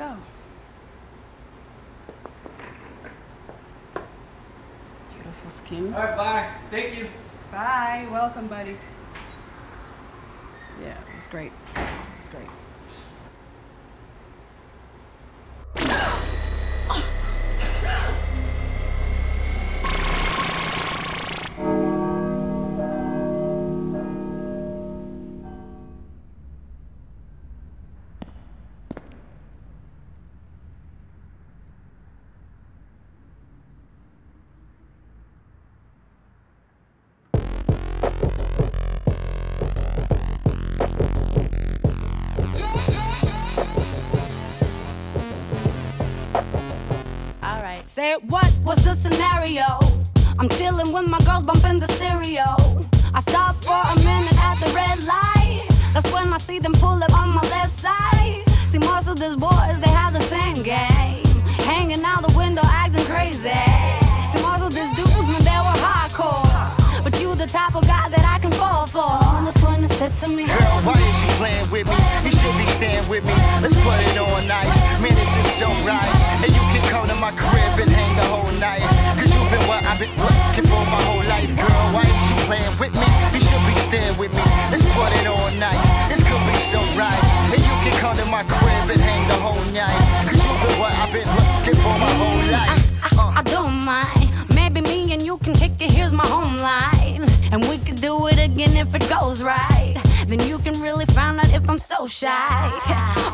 go. Beautiful skin. All right, bye. Thank you. Bye. Welcome, buddy. Yeah, it's great. It's great. Alright. Say what was the scenario? I'm chilling with my girls bumping the stereo. I stop for a minute at the red light. That's when I see them pull up on my left side. See most of these boys, they have the same game. Hanging out the window, acting crazy. See most of these dudes, man, they were hardcore. But you the type of guy that I can fall for. And that's when it said to me, Girl, why is you playing with me? You should be staying with me. Let's put it on nice. Man, this is so right. And you can come my crib and hang the whole night. Cause you've been what I've been looking for my whole life. Girl, why is you playing with me? You should be staying with me. Let's put it on nice. This could be so right. And you can come to my crib and hang the whole night. Cause you've been what I've been looking for my whole life. Uh. I don't mind. Maybe me and you can kick it. Here's my home line. And we could do it again if it goes right. Then you can really find out if I'm so shy.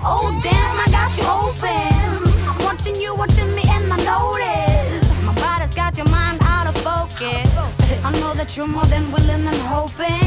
Oh, damn, I got you open. Watching you, watching me, you're more than willing and hoping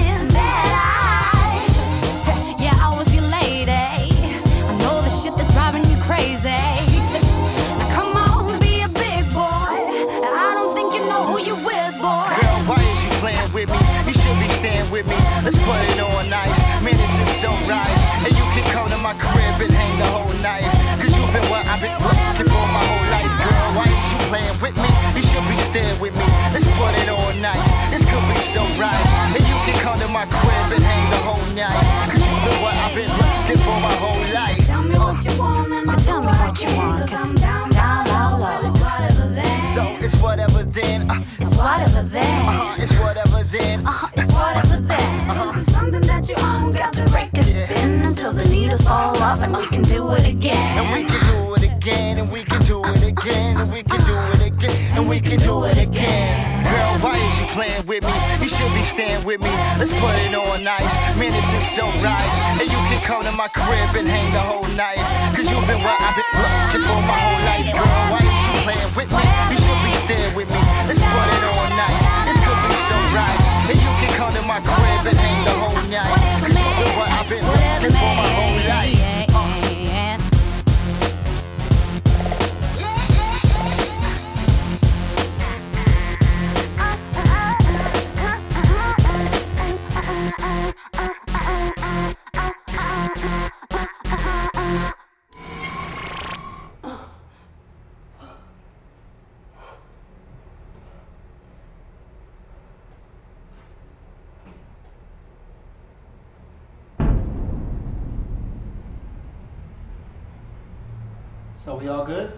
to my crib and hang the whole night. Cause you've been what I've been looking for my whole life. Tell me what you want and I'll tell me what you want, 'cause I'm down, down, low, low. It's whatever then. So it's whatever then. Uh, It's whatever then. uh, it's whatever then. Uh-huh, it's whatever then. This is something that you own. Got to break a spin until the needles fall off and we can do it again. And we can do it again, and we can do it again, and we can do it again, and we can do it again. Girl, why you playing with me? You should be staying with me. Let's put it on nice. Man, this is so right. And you can come to my crib and hang the whole night. Cause you've been what I've been looking for my whole life. Girl, why you playing with me? So we all good?